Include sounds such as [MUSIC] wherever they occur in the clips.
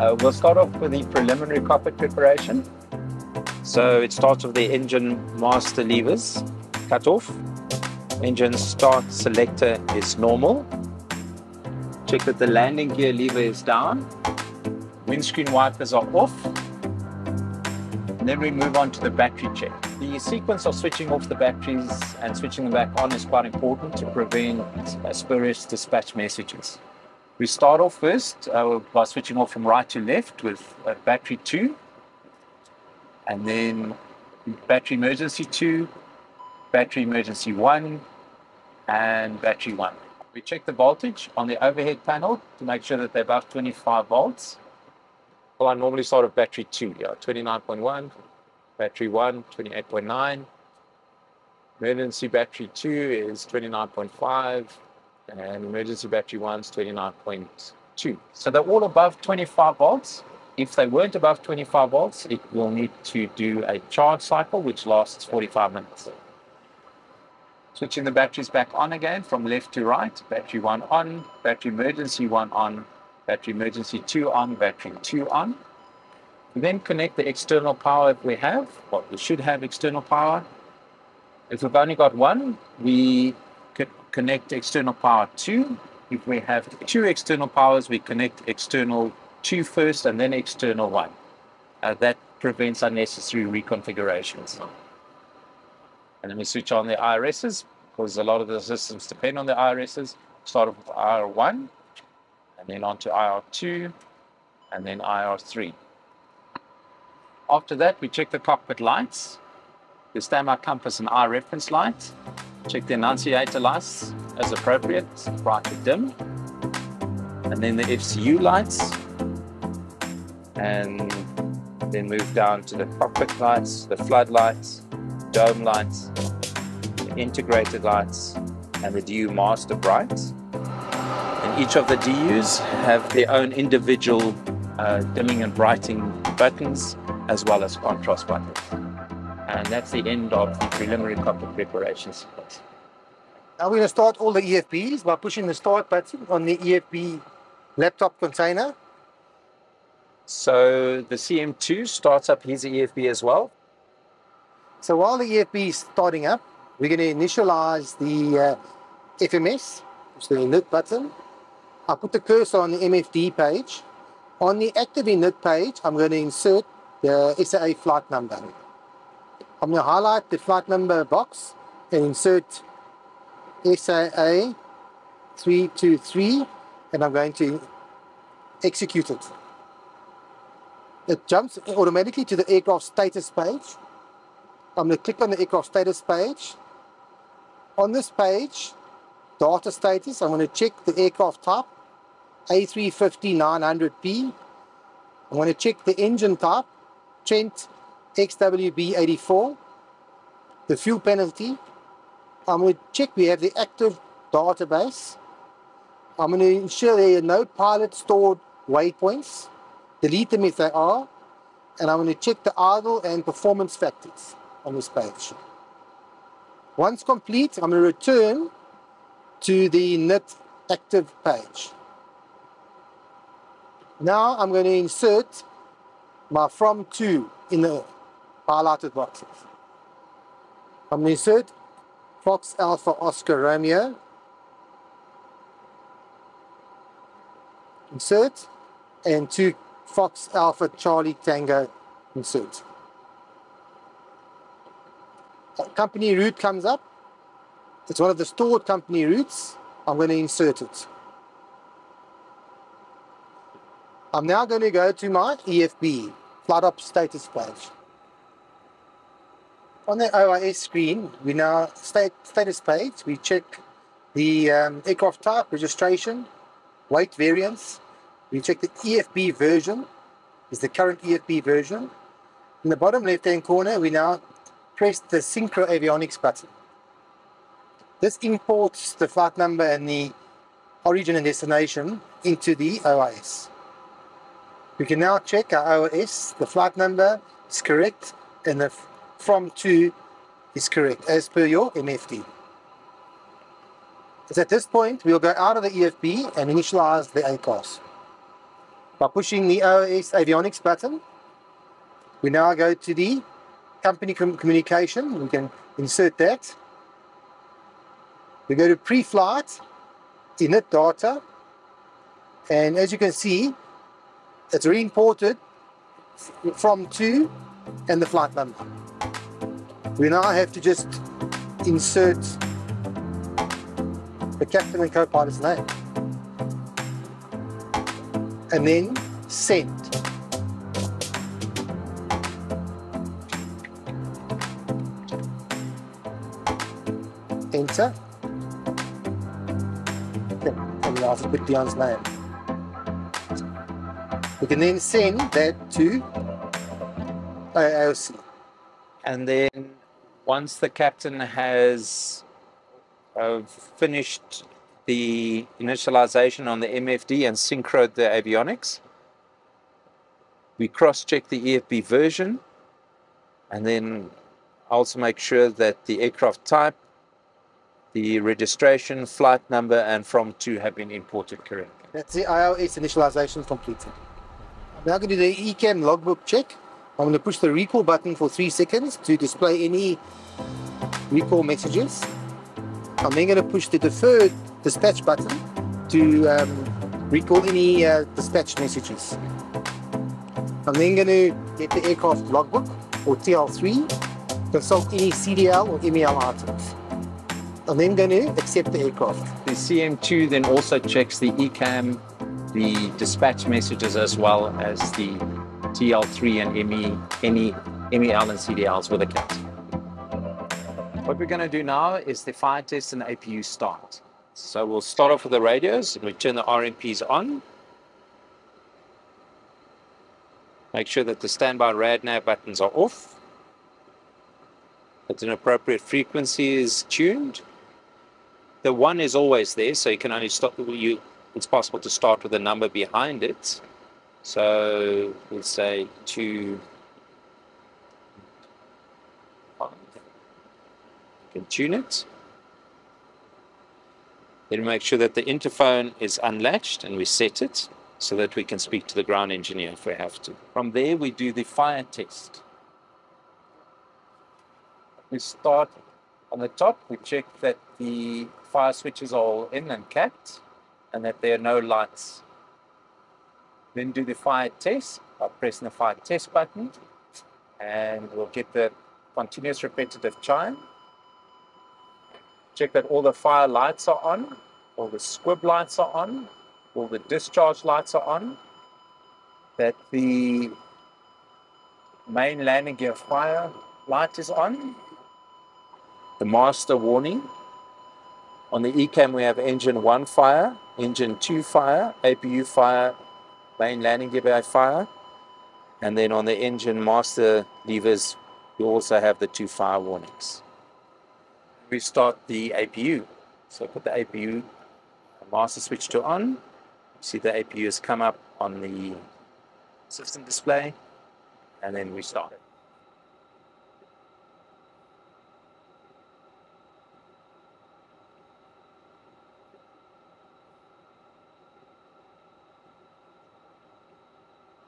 Uh, we'll start off with the preliminary cockpit preparation. So it starts with the engine master levers cut off. Engine start selector is normal. Check that the landing gear lever is down. Windscreen wipers are off. And then we move on to the battery check. The sequence of switching off the batteries and switching them back on is quite important to prevent spurious dispatch messages. We start off first uh, by switching off from right to left with uh, battery 2, and then battery emergency 2, battery emergency 1, and battery 1. We check the voltage on the overhead panel to make sure that they're above 25 volts. Well, I normally start with battery 2, yeah, 29.1, battery 1, 28.9, emergency battery 2 is 29.5, and emergency battery one's 29.2. So they're all above 25 volts. If they weren't above 25 volts, it will need to do a charge cycle, which lasts 45 minutes. Switching the batteries back on again from left to right, battery one on, battery emergency one on, battery emergency two on, battery two on. We then connect the external power if we have, well, we should have external power. If we've only got one, we connect external power 2. If we have two external powers, we connect external two first and then external 1. Uh, that prevents unnecessary reconfigurations. And then we switch on the IRSs because a lot of the systems depend on the IRSs. Start off with IR1 and then on to IR2 and then IR3. After that, we check the cockpit lights, the standby compass and eye reference light. Check the annunciator lights as appropriate, bright or dim. And then the FCU lights. And then move down to the cockpit lights, the floodlights, dome lights, the integrated lights, and the DU master brights. And each of the DUs have their own individual uh, dimming and brighting buttons as well as contrast buttons. And that's the end of the preliminary cockpit preparation sequence. Now we're going to start all the EFBs by pushing the start button on the EFB laptop container. So the CM2 starts up his EFB as well. So while the EFB is starting up, we're going to initialize the uh, FMS, which is the init button. I'll put the cursor on the MFD page. On the active init page, I'm going to insert the SAA flight number. I'm going to highlight the flight number box and insert SAA 323 and I'm going to execute it. It jumps automatically to the aircraft status page. I'm going to click on the aircraft status page. On this page, data status, I'm going to check the aircraft type, A350-900P. I'm going to check the engine type, Trent XWB84, the fuel penalty. I'm going to check we have the active database. I'm going to ensure there are no pilot stored waypoints. Delete them if they are. And I'm going to check the idle and performance factors on this page. Once complete, I'm going to return to the init active page. Now I'm going to insert my from to in the highlighted boxes. I'm going to insert Fox Alpha Oscar Romeo. Insert and two Fox Alpha Charlie Tango insert. Company route comes up. It's one of the stored company routes. I'm going to insert it. I'm now going to go to my EFB, flight up status page. On the OIS screen, we now state status page. We check the um, aircraft type, registration, weight variance. We check the EFB version, is the current EFB version. In the bottom left-hand corner, we now press the Synchro Avionics button. This imports the flight number and the origin and destination into the OIS. We can now check our OIS. The flight number is correct and the from 2 is correct as per your MFD. So at this point, we'll go out of the EFB and initialize the ACOS. By pushing the OIS avionics button, we now go to the company com communication. We can insert that. We go to pre-flight, init data, and as you can see, it's re-imported from 2 and the flight number. We now have to just insert the captain and co-pilot's name. And then send. Enter. Okay, and have to put Dion's name. We can then send that to AOC. And then once the captain has uh, finished the initialization on the MFD and synchroed the avionics, we cross-check the EFB version and then also make sure that the aircraft type, the registration, flight number, and from to have been imported correctly. That's the OIS initialization completed. I'm now going to do the ECAM logbook check. I'm going to push the recall button for three seconds to display any recall messages. I'm then going to push the deferred dispatch button to um, recall any uh, dispatch messages. I'm then going to get the aircraft logbook or TL3, consult any CDL or MEL items. I'm then going to accept the aircraft. The CM2 then also checks the ECAM, the dispatch messages, as well as the TL3 and ME, any MEL and CDLs with the captain. What we're going to do now is the fire test and APU start. So we'll start off with the radios and we turn the RMPs on. Make sure that the standby RadNav buttons are off. That an appropriate frequency is tuned. The one is always there, so you can only stop you. It's possible to start with a number behind it. So we'll say two. Can tune it. Then make sure that the interphone is unlatched and we set it so that we can speak to the ground engineer if we have to. From there, we do the fire test. We start on the top, we check that the fire switches are all in and capped and that there are no lights. Then do the fire test. By pressing the fire test button. And we'll get the continuous repetitive chime. Check that all the fire lights are on, all the squib lights are on, all the discharge lights are on, that the main landing gear fire light is on, the master warning. On the ECAM, we have engine 1 fire, engine 2 fire, APU fire, main landing gear fire. And then on the engine master levers, you also have the two fire warnings. We start the APU. So put the APU master switch to on. See the APU has come up on the system display. And then we start it.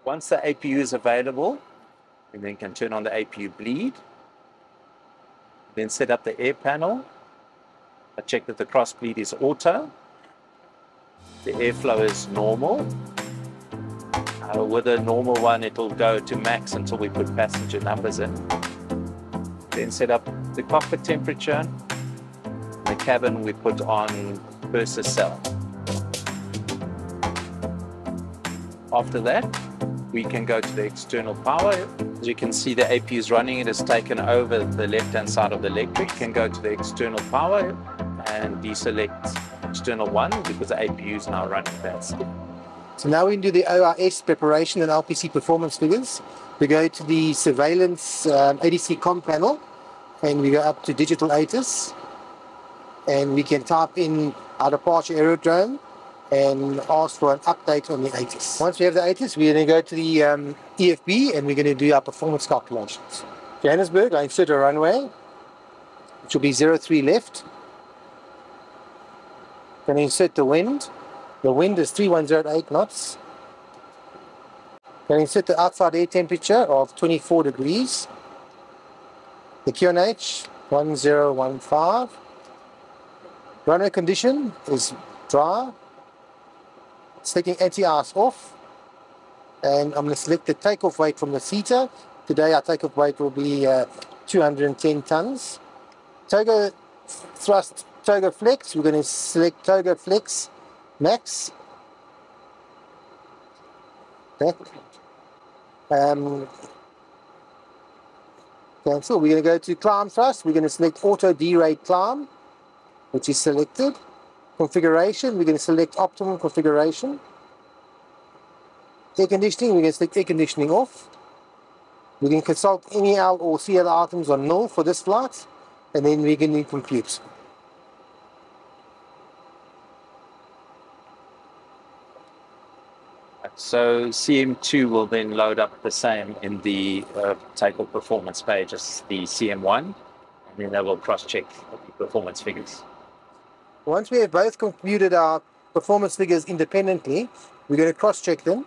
Once the APU is available, we then can turn on the APU bleed, then set up the air panel. I check that the cross bleed is auto, the airflow is normal. Uh, with a normal one, it'll go to max until we put passenger numbers in. Then set up the cockpit temperature. The cabin we put on versus cell. After that, we can go to the external power. As you can see, the APU is running. It has taken over the left-hand side of the electric. We can go to the external power and deselect external one because the APU is now running that. So now we can do the OIS preparation and RPC performance figures. We go to the surveillance um, ATC com panel and we go up to digital ATIS and we can type in our departure aerodrome and ask for an update on the ATIS. Once we have the ATIS, we're going to go to the um, EFB and we're going to do our performance calculations. Johannesburg, I insert a runway, which will be 03 left. Going to insert the wind. The wind is 3108 knots. Going to insert the outside air temperature of 24 degrees. The QNH 1015. Runway condition is dry. Selecting anti-ice off. And I'm going to select the takeoff weight from the seater. Today our takeoff weight will be uh, 210 tons. Toga thrust Toga Flex. We're going to select Toga Flex Max. Um, cancel. We're going to go to climb thrust. We're going to select auto derate climb, which is selected. Configuration, we're going to select optimum configuration. Air conditioning, we're going to select air conditioning off. We can consult MEL or CL items on null for this flight, and then we can compute. So CM2 will then load up the same in the uh, takeoff performance page as the CM1, and then they will cross-check the performance figures. Once we have both computed our performance figures independently, we're going to cross-check them.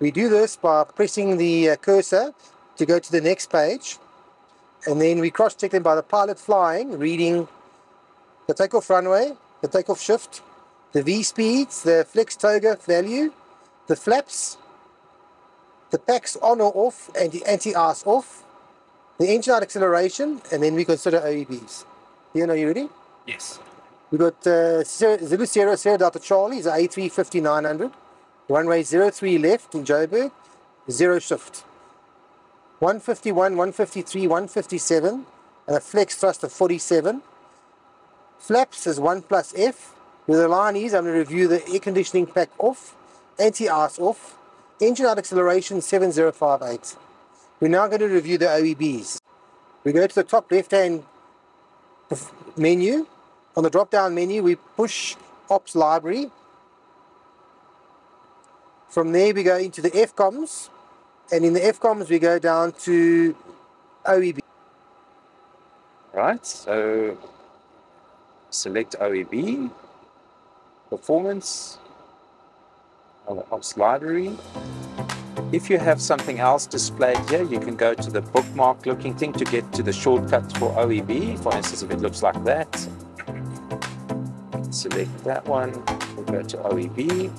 We do this by pressing the uh, cursor to go to the next page, and then we cross-check them by the pilot flying, reading the takeoff runway, the takeoff shift, the V speeds, the flex toga value, the flaps, the packs on or off, and the anti-ice off, the engine out acceleration, and then we consider OEBs. Ian, are you ready? Yes. We got uh, Zulu Sierra Sierra Delta Charlie is a A350 900. Runway 03 left in Joburg, zero shift. 151, 153, 157, and a flex thrust of 47. Flaps is 1 plus F. With the line is, I'm going to review the air conditioning pack off anti-ice off, engine out acceleration 7058. We're now going to review the OEBs. We go to the top left-hand menu. On the drop-down menu, we push Ops Library. From there, we go into the FCOMS. And in the FCOMS, we go down to OEB. Right, so select OEB, performance, Ops library. If you have something else displayed here, you can go to the bookmark looking thing to get to the shortcut for OEB. For instance, if it looks like that, select that one, we'll go to OEB.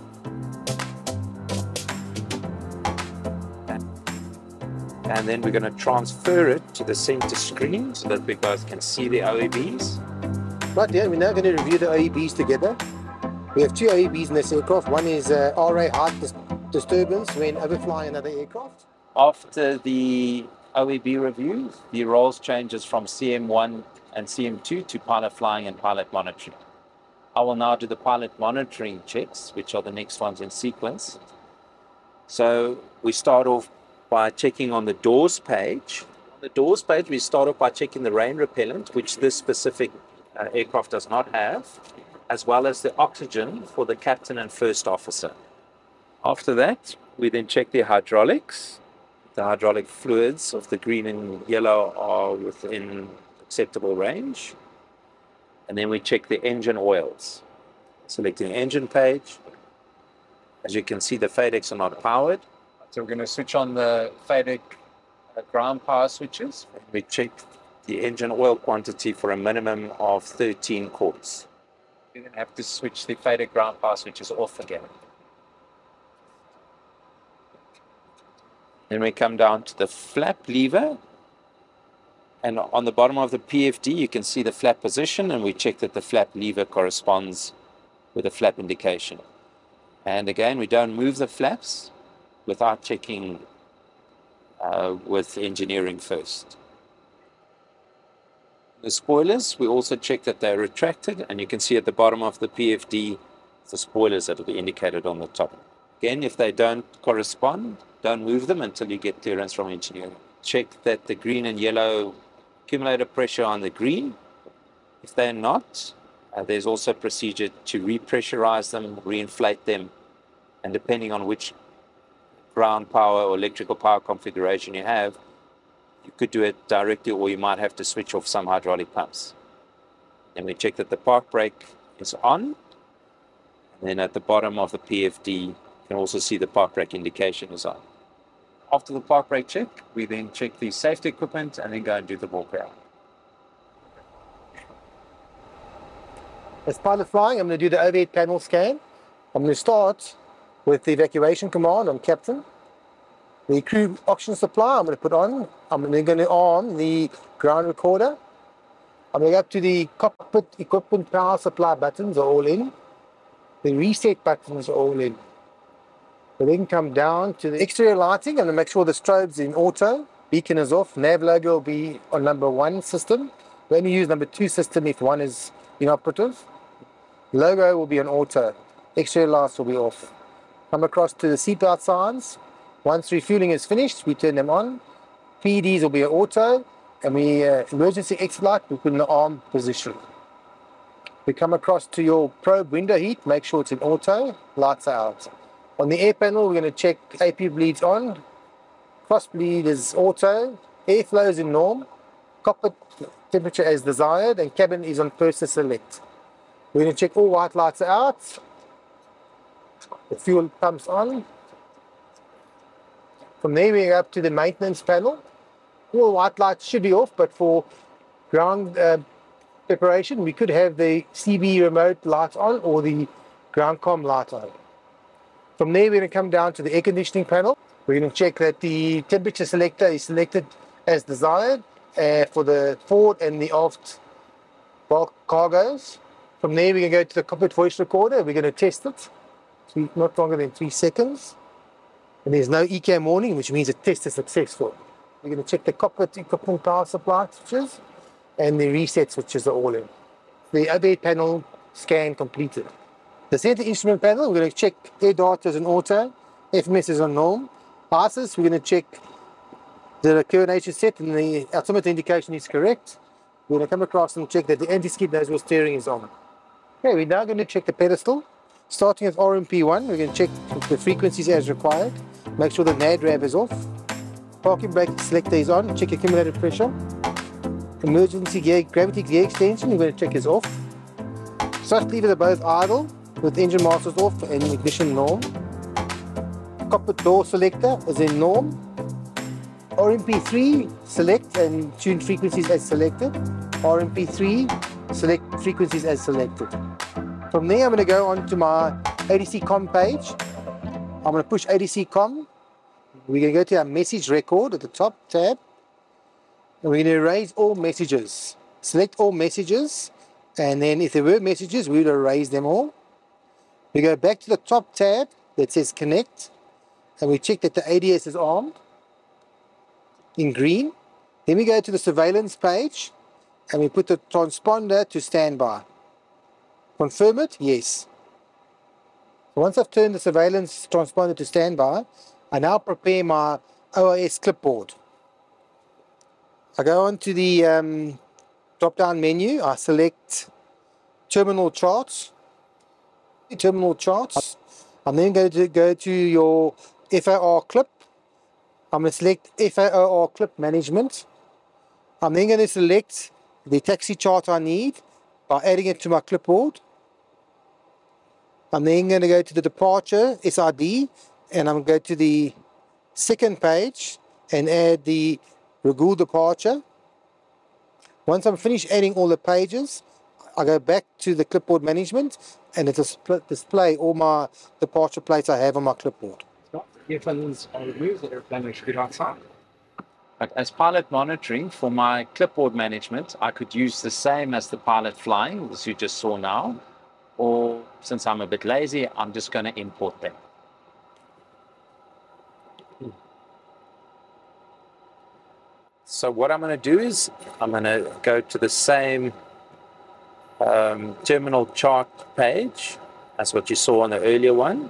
And then we're going to transfer it to the center screen so that we both can see the OEBs. Right, yeah, we're now going to review the OEBs together. We have two OEBs in this aircraft. One is uh, RA height dis disturbance when overflying another aircraft. After the OEB review, the roles changes from CM1 and CM2 to pilot flying and pilot monitoring. I will now do the pilot monitoring checks, which are the next ones in sequence. So we start off by checking on the doors page. On the doors page, we start off by checking the rain repellent, which this specific uh, aircraft does not have as well as the oxygen for the captain and first officer. After that, we then check the hydraulics. The hydraulic fluids of the green and yellow are within acceptable range. And then we check the engine oils. Selecting the engine page. As you can see, the FADECs are not powered. So we're going to switch on the FADEC uh, ground power switches. We check the engine oil quantity for a minimum of 13 quarts you're going to have to switch the FADEC ground power switches off again. Then we come down to the flap lever. And on the bottom of the PFD, you can see the flap position, and we check that the flap lever corresponds with the flap indication. And again, we don't move the flaps without checking uh, with engineering first. The spoilers, we also check that they're retracted, and you can see at the bottom of the PFD the spoilers that will be indicated on the top. Again, if they don't correspond, don't move them until you get clearance from engineering. Check that the green and yellow accumulator pressure on the green. If they're not, uh, there's also a procedure to repressurize them, reinflate them, and depending on which ground power or electrical power configuration you have, you could do it directly or you might have to switch off some hydraulic pumps. Then we check that the park brake is on. And then at the bottom of the PFD, you can also see the park brake indication is on. After the park brake check, we then check the safety equipment and then go and do the walk around. As pilot flying, I'm going to do the overhead panel scan. I'm going to start with the evacuation command. I'm captain. The crew oxygen supply I'm going to put on. I'm then going to arm the ground recorder. I'm going to go up to the cockpit equipment power supply buttons are all in. The reset buttons are all in. We then come down to the exterior lighting. I'm make sure the strobe's in auto. Beacon is off. Nav logo will be on number one system. We only use number two system if one is inoperative. Logo will be on auto. Exterior lights will be off. Come across to the seatbelt signs. Once refueling is finished, we turn them on. PDs will be on auto. And we uh, emergency exit light, we put in the arm position. We come across to your probe window heat, make sure it's in auto, lights are out. On the air panel, we're going to check AP bleeds on, cross bleed is auto, airflow is in norm, cockpit temperature as desired, and cabin is on purser select. We're going to check all white lights out, the fuel pumps on. From there, we go up to the maintenance panel. All white lights should be off, but for ground uh, preparation, we could have the CB remote lights on or the ground com light on. From there, we're going to come down to the air conditioning panel. We're going to check that the temperature selector is selected as desired uh, for the forward and the aft bulk cargoes. From there, we're going to go to the cockpit voice recorder. We're going to test it. Three, not longer than three seconds. And there's no ECAM warning, which means the test is successful. We're going to check the cockpit equipment power supply switches and the reset switches are all in. The overhead panel scan completed. The center instrument panel, we're going to check air data is on auto, FMS is on norm. Passes, we're going to check the coordination set and the altimeter indication is correct. We're going to come across and check that the anti-skid nose steering is on. Okay, we're now going to check the pedestal. Starting with RMP1, we're going to check the frequencies as required. Make sure the RadNav is off. Parking brake selector is on. Check accumulated pressure. Emergency gear, gravity gear extension, we're going to check is off. Thrust levers are both idle with engine masters off and ignition norm. Cockpit door selector is in norm. RMP3 select and tune frequencies as selected. RMP3 select frequencies as selected. From there I'm going to go on to my ATC com page. I'm going to push ATC com. We're going to go to our message record at the top tab. And we're going to erase all messages. Select all messages. And then if there were messages, we will erase them all. We go back to the top tab that says connect. And we check that the ADS is armed in green. Then we go to the surveillance page. And we put the transponder to standby. Confirm it? Yes. Once I've turned the surveillance transponder to standby, I now prepare my OIS clipboard. I go on to the um, drop-down menu. I select terminal charts. Terminal charts. I'm then going to go to your FAR clip. I'm going to select FAR clip management. I'm then going to select the taxi chart I need by adding it to my clipboard. I'm then going to go to the departure SID and I'm going to go to the second page and add the Ragul departure. Once I'm finished adding all the pages, I go back to the clipboard management and it will display all my departure plates I have on my clipboard. Earphones are removed, the airplane should be outside. As pilot monitoring for my clipboard management, I could use the same as the pilot flying, as you just saw now, or since I'm a bit lazy, I'm just going to import them. So what I'm going to do is I'm going to go to the same um, terminal chart page That's what you saw on the earlier one.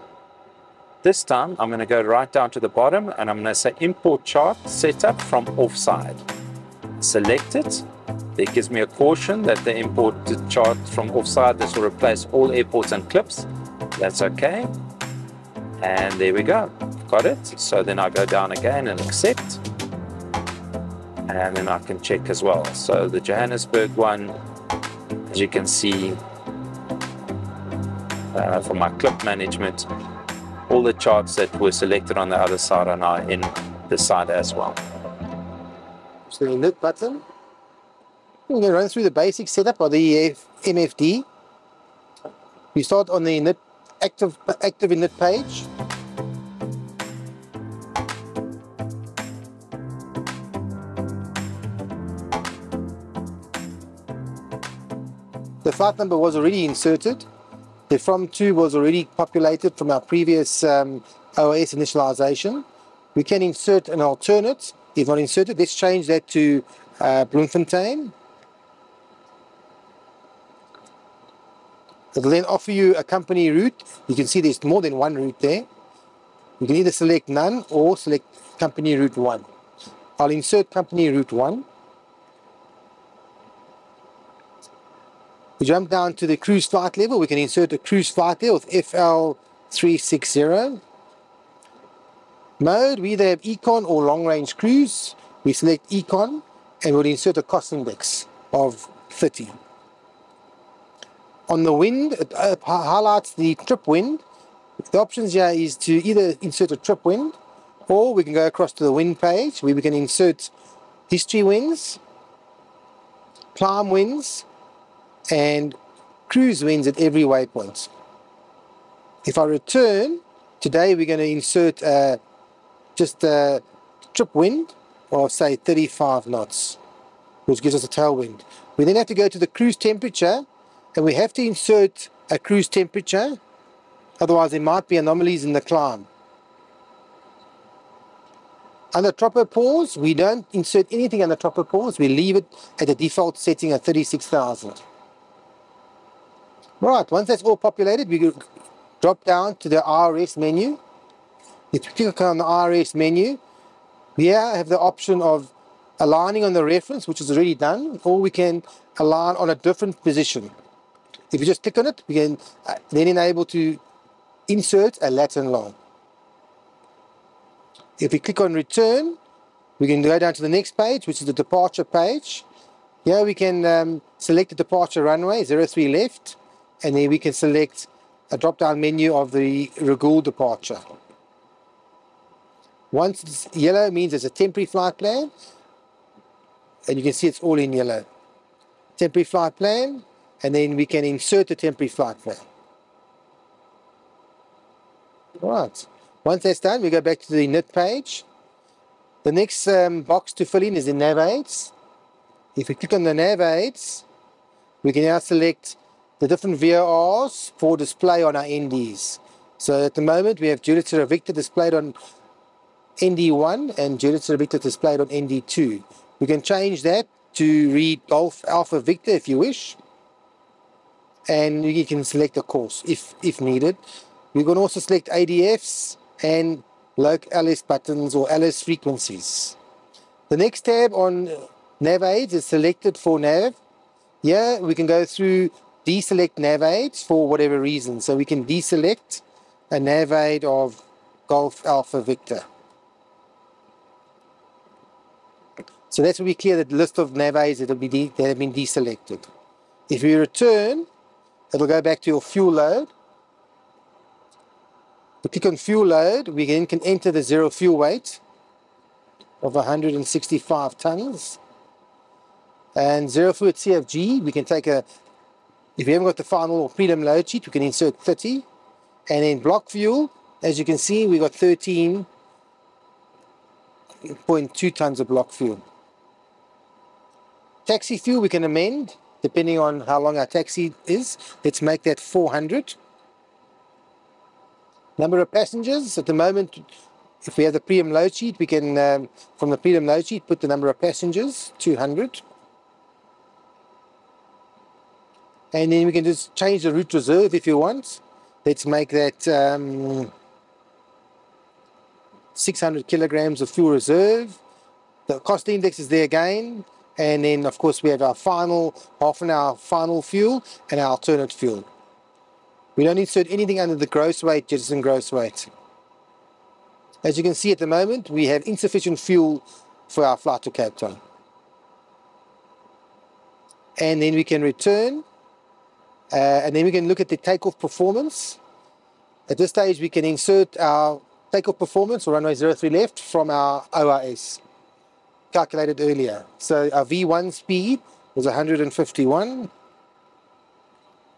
This time I'm going to go right down to the bottom and I'm going to say import chart setup from offside. Select it. It gives me a caution that the import chart from offside this will replace all airports and clips. That's okay. And there we go. Got it. So then I go down again and accept and then I can check as well. So the Johannesburg one, as you can see uh, from my clip management, all the charts that were selected on the other side are now in this side as well. So the init button. We're going to run through the basic setup of the MFD. We start on the init active active init page. The flight number was already inserted. The from to was already populated from our previous um, OIS initialization. We can insert an alternate. If not inserted, let's change that to uh, Bloemfontein. It'll then offer you a company route. You can see there's more than one route there. You can either select none or select company route 1. I'll insert company route 1. We jump down to the cruise flight level. We can insert a cruise flight there with FL360. Mode, we either have Econ or long range cruise. We select Econ and we'll insert a cost index of 30. On the wind, it uh, highlights the trip wind. The options here is to either insert a trip wind or we can go across to the wind page where we can insert history winds, climb winds, and cruise winds at every waypoint. If I return, today we're going to insert uh, just a trip wind of say 35 knots, which gives us a tailwind. We then have to go to the cruise temperature and we have to insert a cruise temperature, otherwise there might be anomalies in the climb. Under tropopause, we don't insert anything under tropopause, we leave it at the default setting of 36,000. Right, once that's all populated, we drop down to the IRS menu. If you click on the IRS menu, we have the option of aligning on the reference, which is already done, or we can align on a different position. If you just click on it, we can uh, then enable to insert a Latin long. If we click on return, we can go down to the next page, which is the departure page. Here we can um, select the departure runway, 03 left, and then we can select a drop-down menu of the Regul departure. Once it's yellow means it's a temporary flight plan, and you can see it's all in yellow. Temporary flight plan, and then we can insert the temporary flight plan. Right. Once that's done, we go back to the init page. The next um, box to fill in is the nav aids. If we click on the nav aids, we can now select the different VORs for display on our NDs. So at the moment we have Sierra Victor displayed on ND1 and Sierra Victor displayed on ND2. We can change that to read Alpha Victor if you wish. And you can select a course if, if needed. We can also select ADFs and local LS buttons or LS frequencies. The next tab on nav aids is selected for nav. Here we can go through deselect nav aids for whatever reason. So we can deselect a nav aid of Golf Alpha Victor. So that's where we clear the list of nav aids that that have been deselected. If we return, it'll go back to your fuel load. We click on fuel load, we then can enter the zero fuel weight of 165 tons. And zero fuel CFG, we can take a if you haven't got the final or prelim load sheet, we can insert 30. And in block fuel, as you can see, we got 13.2 tons of block fuel. Taxi fuel we can amend depending on how long our taxi is. Let's make that 400. Number of passengers, at the moment, if we have the prelim load sheet, we can, um, from the prelim load sheet, put the number of passengers, 200. And then we can just change the route reserve if you want. Let's make that um, 600 kilograms of fuel reserve. The cost index is there again. And then of course we have our final half an hour final fuel and our alternate fuel. We don't insert anything under the gross weight jettison gross weight. As you can see at the moment we have insufficient fuel for our flight to Cape Town. And then we can return Uh, and then we can look at the takeoff performance. At this stage, we can insert our takeoff performance or runway 03 left from our OIS calculated earlier. So our V1 speed was 151.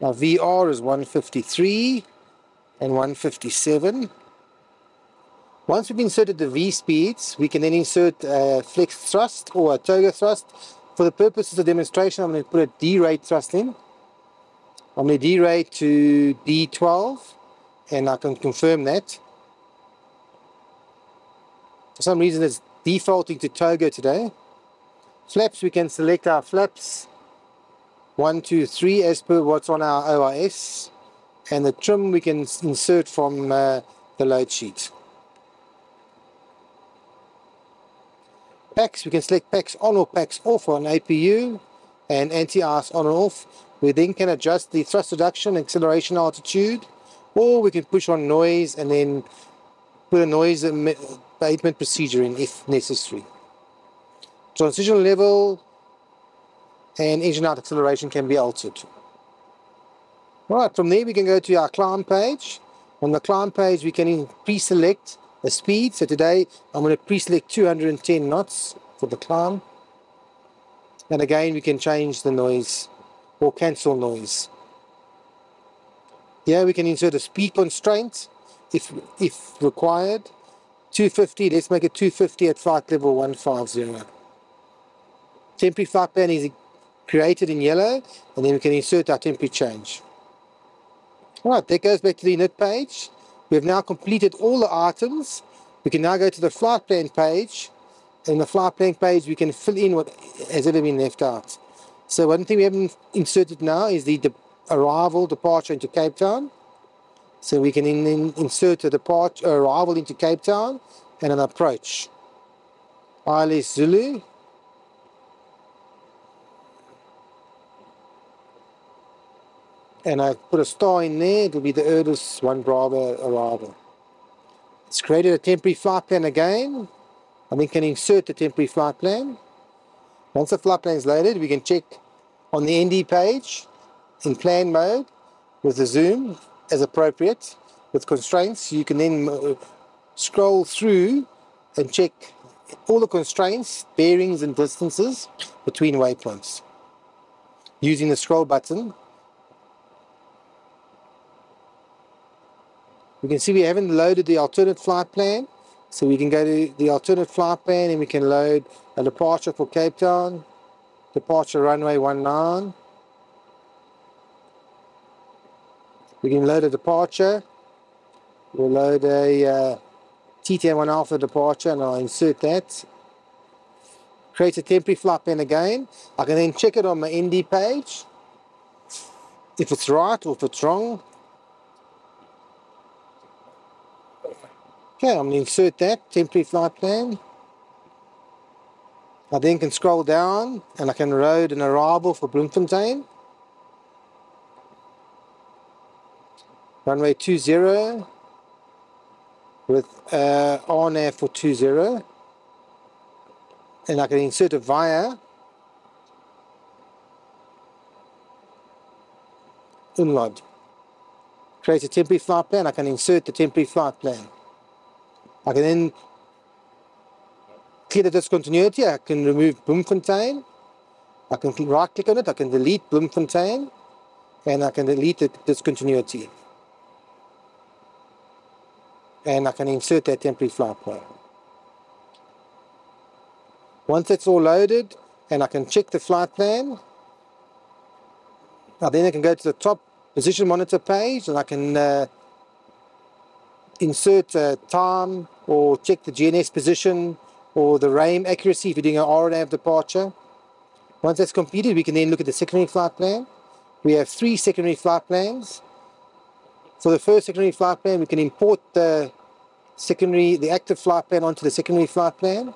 Our VR is 153 and 157. Once we've inserted the V speeds, we can then insert a flex thrust or a toga thrust. For the purposes of demonstration, I'm going to put a D-rate thrust in. Going to D-rate to D12 and I can confirm that. For some reason it's defaulting to Toga today. Flaps, we can select our flaps. One, two, three as per what's on our OIS. And the trim we can insert from uh, the load sheet. Packs, we can select packs on or packs off on APU and anti-ice on and off. We then can adjust the thrust reduction, acceleration altitude, or we can push on noise and then put a noise abatement procedure in if necessary. Transition level and engine out acceleration can be altered. Alright, from there we can go to our climb page. On the climb page we can pre-select the speed. So today I'm going to pre-select 210 knots for the climb. And again we can change the noise or cancel noise. Here we can insert a speed constraint if, if required. 250, let's make it 250 at flight level 150. Temporary flight plan is created in yellow and then we can insert our temporary change. Alright, that goes back to the init page. We have now completed all the items. We can now go to the flight plan page. In the flight plan page we can fill in what has ever been left out. So one thing we haven't inserted now is the de arrival, departure into Cape Town. So we can in, in, insert a departure, arrival into Cape Town and an approach. ILS Zulu. And I put a star in there, it will be the Erdus 1 Bravo arrival. It's created a temporary flight plan again. I then can insert the temporary flight plan. Once the flight plan is loaded, we can check on the ND page in plan mode with the zoom as appropriate with constraints. You can then uh, scroll through and check all the constraints, bearings and distances between waypoints using the scroll button. We can see we haven't loaded the alternate flight plan. So we can go to the alternate flight plan and we can load a departure for Cape Town, departure runway 19. We can load a departure. We'll load a uh, TTM1 Alpha departure and I'll insert that. Create a temporary flight plan again. I can then check it on my ND page. If it's right or if it's wrong. Okay, I'm going to insert that temporary flight plan. I then can scroll down and I can load an arrival for Bloemfontein. Runway 20 with uh, RNAV for 20 and I can insert a via Unlod. Create a temporary flight plan, I can insert the temporary flight plan. I can then clear the discontinuity, I can remove Bloemfontein, I can right click on it, I can delete Bloemfontein, and I can delete the discontinuity. And I can insert that temporary flight plan. Once it's all loaded, and I can check the flight plan, now then I can go to the top position monitor page and I can uh, insert uh, time or check the GNS position or the RAIM accuracy if you're doing an RNAV departure. Once that's completed, we can then look at the secondary flight plan. We have three secondary flight plans. For the first secondary flight plan, we can import the secondary, the active flight plan onto the secondary flight plan.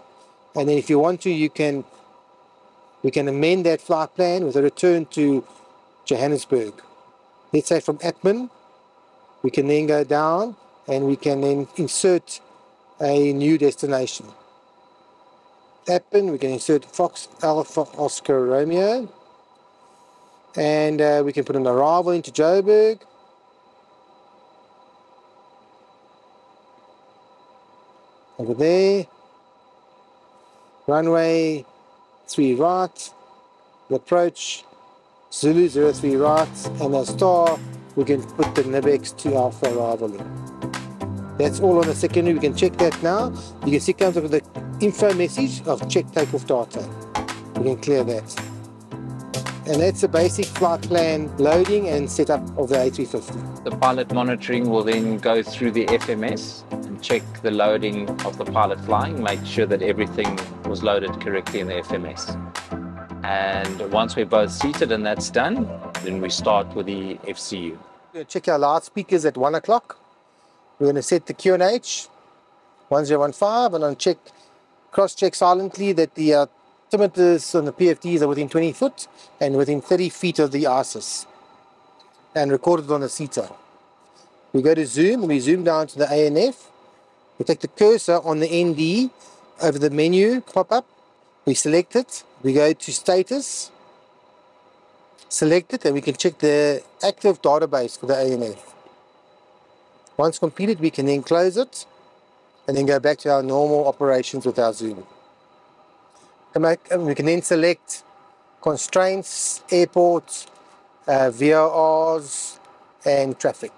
And then if you want to, you can, we can amend that flight plan with a return to Johannesburg. Let's say from admin, we can then go down and we can then insert a new destination. Appen, we can insert Fox Alpha Oscar Romeo and uh, we can put an arrival into Joburg over there. Runway 3 right. Approach Zulu 03 right. And the star, we can put the Nibex to Alpha arrival in. That's all on the secondary. We can check that now. You can see it comes up with the info message of check takeoff data. We can clear that. And that's the basic flight plan loading and setup of the A350. The pilot monitoring will then go through the FMS and check the loading of the pilot flying, make sure that everything was loaded correctly in the FMS. And once we're both seated and that's done, then we start with the FCU. We're going to check our loudspeakers at 1 o'clock. We're going to set the QNH 1015 and check cross-check silently that the uh, altimeters on the PFDs are within 20 foot and within 30 feet of the ISIS and recorded on the CETA. We go to zoom, and we zoom down to the ANF. We take the cursor on the ND over the menu pop-up. We select it. We go to status. Select it and we can check the active database for the ANF. Once completed, we can then close it and then go back to our normal operations with our zoom. We can then select constraints, airports, uh, VORs, and traffic.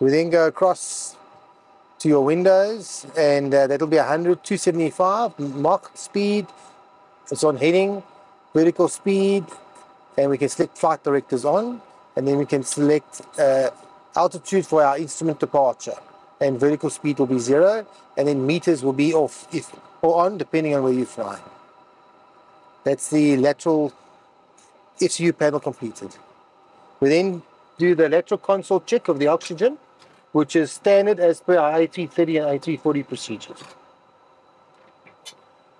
We then go across to your windows, and uh, that'll be 100, 275 Mach speed. It's on heading, vertical speed, and we can select flight directors on, and then we can select uh, altitude for our instrument departure, and vertical speed will be zero, and then meters will be off if or on depending on where you fly. That's the lateral FCU panel completed. We then do the lateral console check of the oxygen, which is standard as per our A330 and A340 procedures.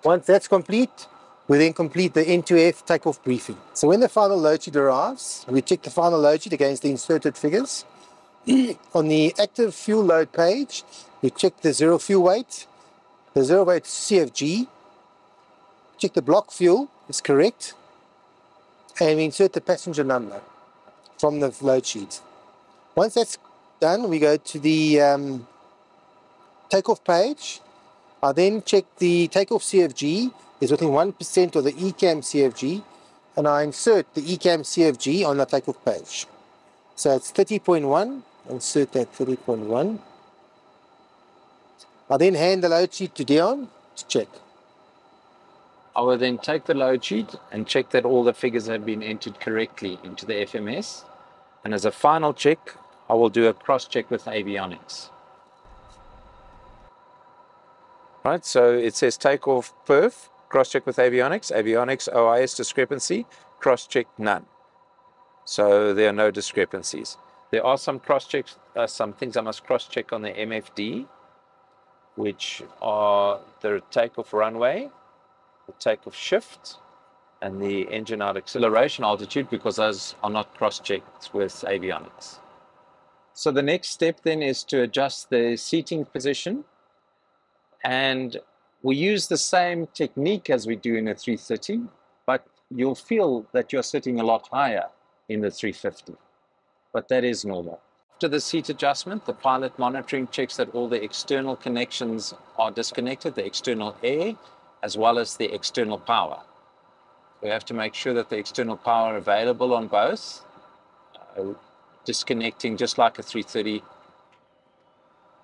Once that's complete, we then complete the N2F takeoff briefing. So when the final load sheet arrives, we check the final load sheet against the inserted figures. [CLEARS THROAT] On the active fuel load page, we check the zero fuel weight, the zero weight CFG, check the block fuel is correct, and we insert the passenger number from the load sheet. Once that's done, we go to the um, takeoff page. I then check the takeoff CFG is within 1% of the ECAM CFG, and I insert the ECAM CFG on the takeoff page. So it's 30.1, insert that 30.1. I then hand the load sheet to Dion to check. I will then take the load sheet and check that all the figures have been entered correctly into the FMS. And as a final check, I will do a cross check with avionics. Right, so it says takeoff perf, cross check with avionics, avionics OIS discrepancy, cross check none. So there are no discrepancies. There are some cross checks, uh, some things I must cross check on the MFD, which are the takeoff runway, the takeoff shift, and the engine out acceleration altitude because those are not cross-checked with avionics. So the next step then is to adjust the seating position and we use the same technique as we do in a 330 but you'll feel that you're sitting a lot higher in the 350 but that is normal. After the seat adjustment, the pilot monitoring checks that all the external connections are disconnected, the external air, as well as the external power. We have to make sure that the external power available on both, uh, disconnecting just like a 330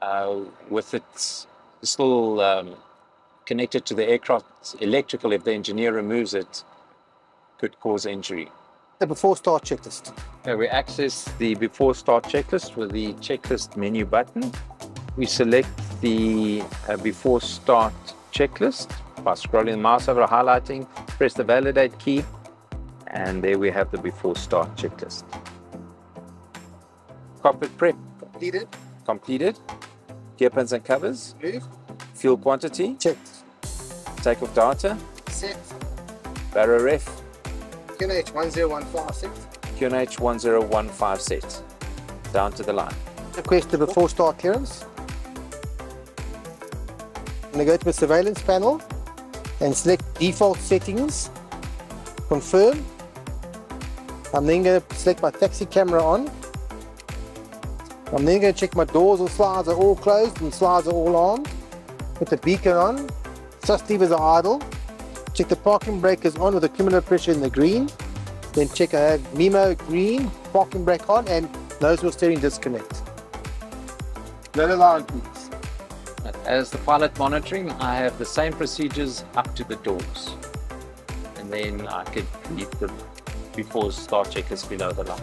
uh, with it still um, connected to the aircraft electrical if the engineer removes it could cause injury the before start checklist. We access the before start checklist with the checklist menu button. We select the uh, before start checklist by scrolling the mouse over highlighting, press the validate key, and there we have the before start checklist. Cockpit prep. Completed. Completed. Gear pins and covers. Moved. Fuel quantity. Checked. Takeoff data. Set. Baro ref. QNH 1015 set. QNH 1015 set. Down to the line. Request the before start clearance. I'm going to go to the surveillance panel and select default settings. Confirm. I'm then going to select my taxi camera on. I'm then going to check my doors and slides are all closed and slides are all armed. Put the beacon on. Thrust levers are idle. Check the parking brake is on with the accumulator pressure in the green. Then check I have Memo green, parking brake on, and nose wheel steering disconnect. Let it line, please. As the pilot monitoring, I have the same procedures up to the doors. And then I could leave them before start checkers below the line.